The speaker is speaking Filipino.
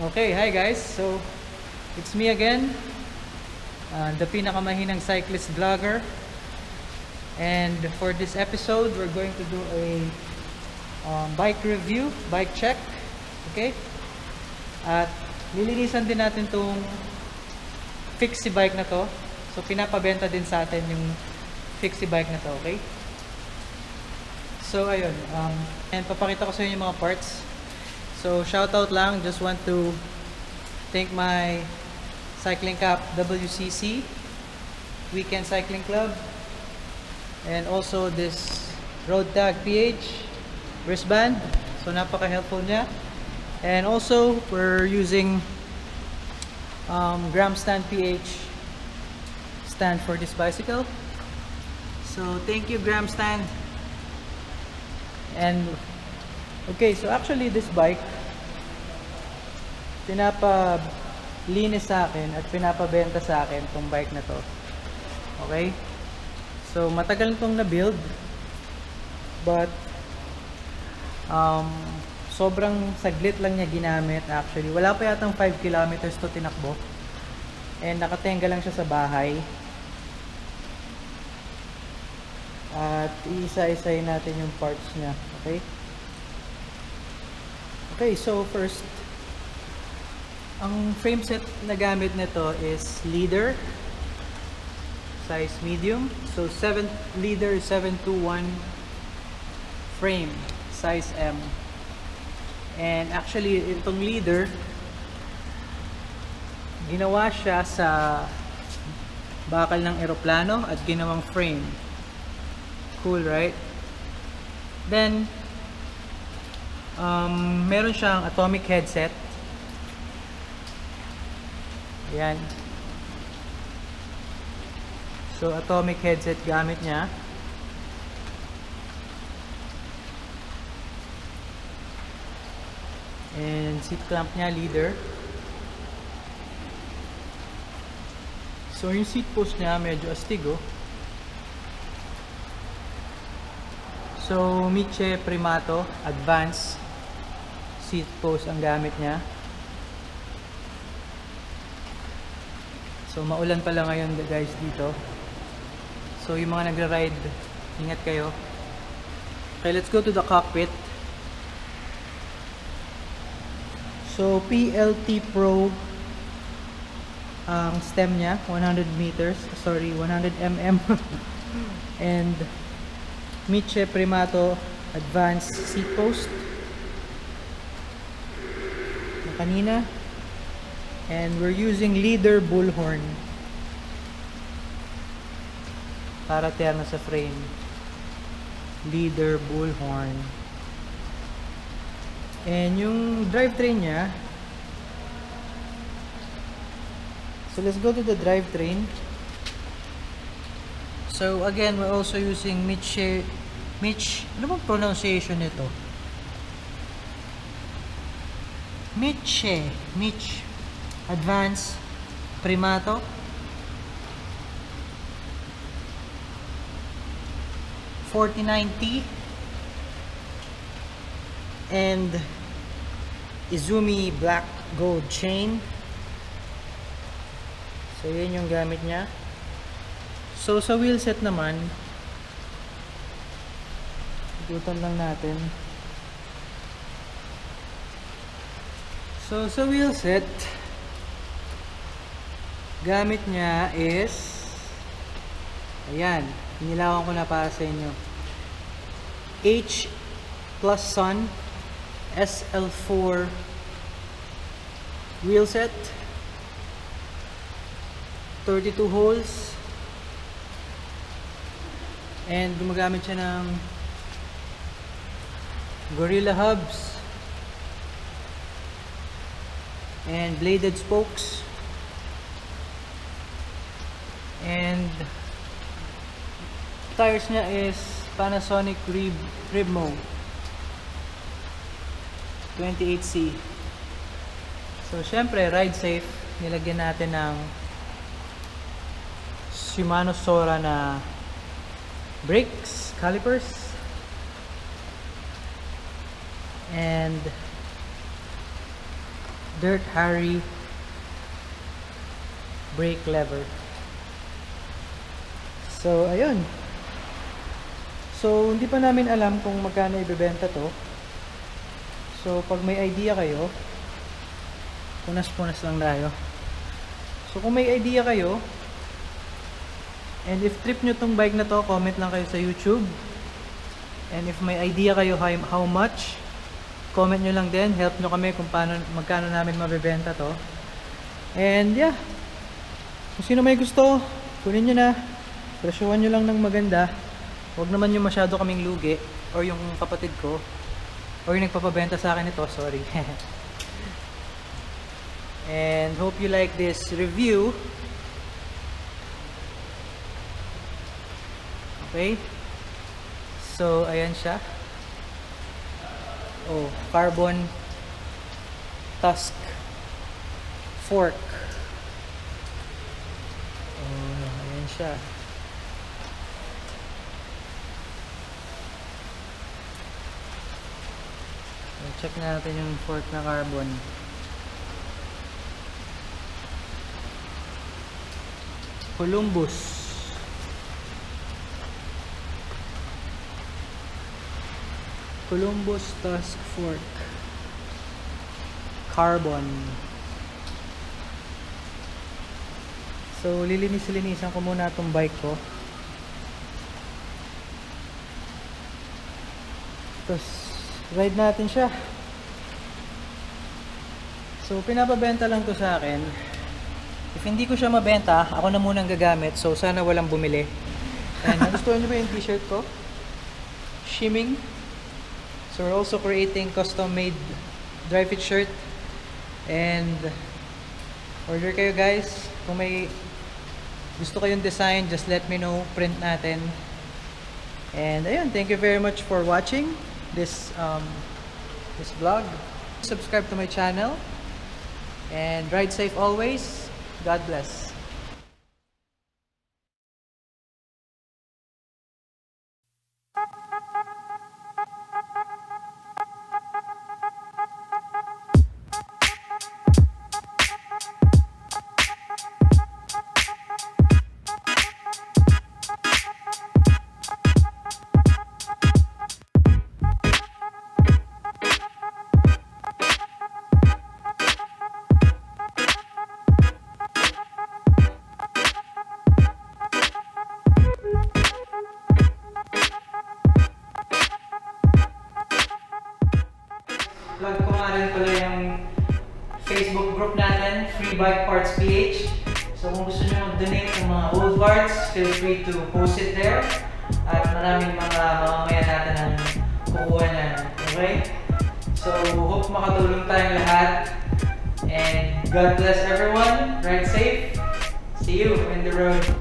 Okay, hi guys. So, it's me again. Uh, the pinakamahinang cyclist vlogger. And for this episode, we're going to do a um, bike review, bike check. Okay? At lilinisan din natin tong fixie bike na to. So, pinapabenta din sa atin yung fixie bike na to, okay? So, ayun. Um, and papakita ko sa inyo yung mga parts. So, shoutout lang. Just want to thank my Cycling Cup WCC Weekend Cycling Club and also this Road Tag PH wristband. So, napaka-helpful niya. And also, we're using um, Gram Stand PH stand for this bicycle. So, thank you Gram Stand. And Okay, so actually this bike pinapalinis sa akin at pinapabenta sa akin tong bike na to. Okay? So matagal tong na-build but um, sobrang saglit lang niya ginamit actually. Wala pa yatang 5 kilometers to tinakbo. And nakatenga lang siya sa bahay. At iisa-isay natin yung parts niya. Okay? Okay, so first, ang frame set na gamit nito is leader, size medium. So 7 leader 721 frame, size M. And actually, itong leader, ginawa siya sa bakal ng eroplano at ginawang frame. Cool, right? Then, um, meron siyang atomic headset. Ayan. So, atomic headset gamit niya. And seat clamp niya, leader. So, yung seat post niya medyo astig oh. So, Miche Primato Advance seat post ang gamit niya. So, maulan pala ngayon guys dito. So, yung mga nagra-ride, ingat kayo. Okay, let's go to the cockpit. So, PLT Pro ang stem niya, 100 meters, sorry, 100 mm. And Miche Primato Advanced Seat Post. Na kanina. And we're using leader bullhorn. Para terno sa frame. Leader bullhorn. And yung drivetrain niya. So let's go to the drivetrain. So again we're also using Miche Mitch, ano bang pronunciation nito? Mitche, Mitch, Advance, Primato. Forty-ninety and Izumi Black Gold Chain. So, yun yung gamit niya. So, sa wheel set naman, ikutan lang natin. So sa wheel set gamit niya is ayan inilawan ko na para sa inyo. H plus Sun SL4 wheel set 32 holes and gumagamit siya ng Gorilla hubs. And bladed spokes. And tires niya is Panasonic Rib Ribmo. 28C so syempre ride safe. Nilagyan natin ng Shimano Sora na brakes, calipers and Dirt Harry brake lever. So, ayun. So, hindi pa namin alam kung magkano ibebenta to. So, pag may idea kayo, punas-punas lang tayo. So, kung may idea kayo, and if trip nyo tong bike na to, comment lang kayo sa YouTube. And if may idea kayo how, how much, comment nyo lang din. Help nyo kami kung paano, magkano namin mabebenta to. And yeah, kung sino may gusto, kunin nyo na. Presyuhan nyo lang ng maganda. Huwag naman yung masyado kaming lugi or yung kapatid ko or yung nagpapabenta sa akin ito, sorry. And hope you like this review. Okay? So, ayan siya. Oh, carbon tusk fork. Oh, ayan siya. check natin yung fork na carbon Columbus Columbus Tusk Fork Carbon So lilinis-linisan ko muna itong bike ko Tapos ride natin siya So, pinapabenta lang to sa akin. If hindi ko siya mabenta, ako na munang gagamit. So, sana walang bumili. And nagustuhan niyo ba yung t-shirt ko? Shimming. So, we're also creating custom-made dry fit shirt. And order kayo guys. Kung may gusto kayong design, just let me know. Print natin. And ayun, thank you very much for watching this um, this vlog. Subscribe to my channel. And ride safe always. God bless. Plug ko nga rin pala yung Facebook group natin, Free Bike Parts PH. So kung gusto nyo mag-donate ng mga old parts, feel free to post it there. At maraming mga mamamayan natin ang kukuha na. Okay? So hope makatulong tayong lahat. And God bless everyone. Ride safe. See you in the road.